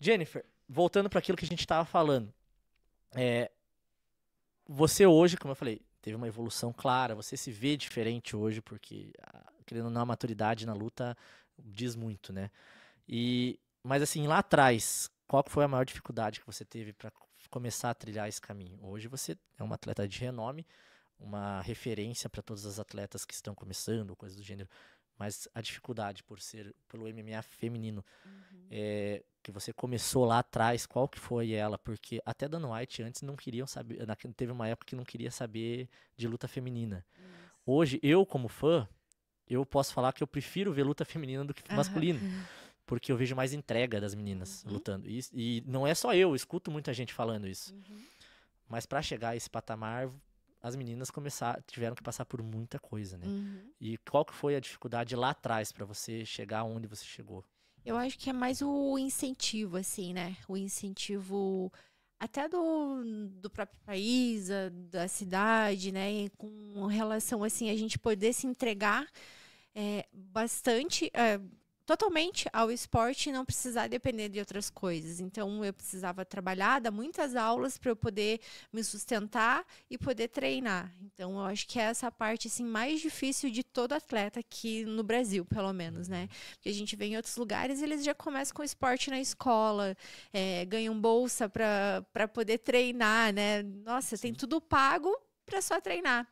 Jennifer, voltando para aquilo que a gente estava falando. É, você hoje, como eu falei, teve uma evolução clara, você se vê diferente hoje, porque, querendo ou não, a maturidade na luta diz muito, né? E, mas assim, lá atrás, qual foi a maior dificuldade que você teve para começar a trilhar esse caminho? Hoje você é uma atleta de renome, uma referência para todas as atletas que estão começando, coisas do gênero. Mas a dificuldade por ser pelo MMA feminino, uhum. É, que você começou lá atrás, qual que foi ela? Porque até Dana White antes não queriam saber, teve uma época que não queria saber de luta feminina. Hoje, eu como fã, eu posso falar que eu prefiro ver luta feminina do que uhum. masculino. Porque eu vejo mais entrega das meninas uhum. lutando. E, e, não é só eu, eu escuto muita gente falando isso. Uhum. Mas para chegar a esse patamar, as meninas começar, tiveram que passar por muita coisa, né? Uhum. E qual que foi a dificuldade lá atrás para você chegar onde você chegou? Eu acho que é mais o incentivo, assim, né? O incentivo até do, do próprio país, da cidade, né? E com relação, assim, a gente poder se entregar é, bastante. É, totalmente ao esporte e não precisar depender de outras coisas. Então eu precisava trabalhar, dar muitas aulas para eu poder me sustentar e poder treinar. Então eu acho que é essa parte assim mais difícil de todo atleta aqui no Brasil, pelo menos, né? Porque a gente vê em outros lugares eles já começam com esporte na escola, é, ganham bolsa para poder treinar, né? Nossa, tem tudo pago para só treinar.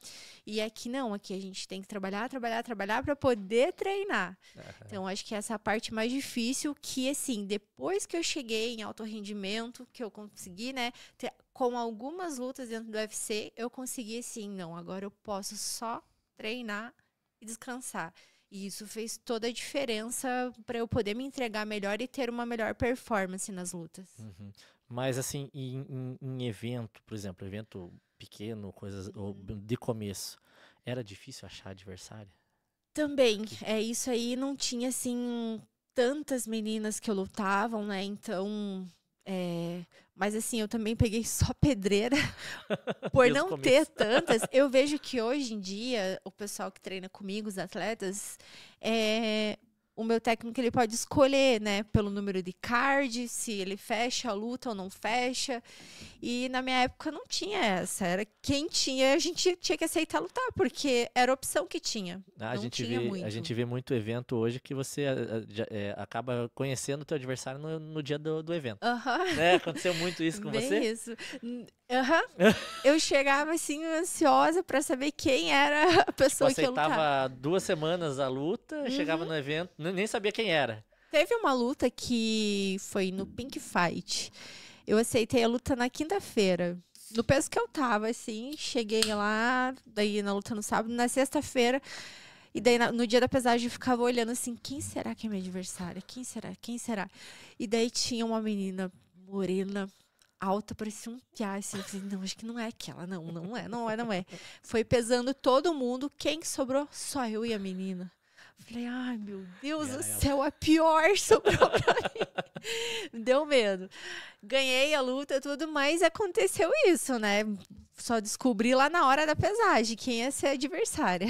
E aqui não, aqui a gente tem que trabalhar, trabalhar, trabalhar para poder treinar. Uhum. Então acho que essa é a parte mais difícil que assim, depois que eu cheguei em alto rendimento, que eu consegui, né, ter, com algumas lutas dentro do UFC, eu consegui assim, não, agora eu posso só treinar e descansar. E isso fez toda a diferença para eu poder me entregar melhor e ter uma melhor performance nas lutas. Uhum. Mas assim, em, em, em, evento, por exemplo, evento pequeno, coisas uhum. de começo, era difícil achar adversário? Também, é isso aí, não tinha assim tantas meninas que lutavam, né? Então, é... mas assim, eu também peguei só pedreira por não começo. ter tantas. Eu vejo que hoje em dia o pessoal que treina comigo, os atletas, é o meu técnico ele pode escolher, né, pelo número de card, se ele fecha a luta ou não fecha. E na minha época não tinha essa. Era quem tinha, a gente tinha que aceitar lutar, porque era a opção que tinha. Ah, a, gente vê, muito. a gente vê muito evento hoje que você é, acaba conhecendo o teu adversário no, no dia do, do evento. Uhum. Né? Aconteceu muito isso com Bem você? isso. Uhum. eu chegava assim ansiosa para saber quem era a pessoa tipo, que eu lutava. duas semanas a luta, uhum. chegava no evento, nem sabia quem era. Teve uma luta que foi no Pink Fight. Eu aceitei a luta na quinta-feira. No peso que eu tava, assim, cheguei lá, daí na luta no sábado, na sexta-feira. E daí, no dia da pesagem, eu ficava olhando assim: quem será que é minha adversária? Quem será? Quem será? E daí tinha uma menina morena, alta, parecia um piá. Eu falei, não, acho que não é aquela. Não, não é, não é, não é. Foi pesando todo mundo. Quem sobrou? Só eu e a menina. Falei, ai meu Deus do céu, a pior sobrou pra mim. Deu medo. Ganhei a luta, tudo, mas aconteceu isso, né? Só descobri lá na hora da pesagem quem ia ser a adversária.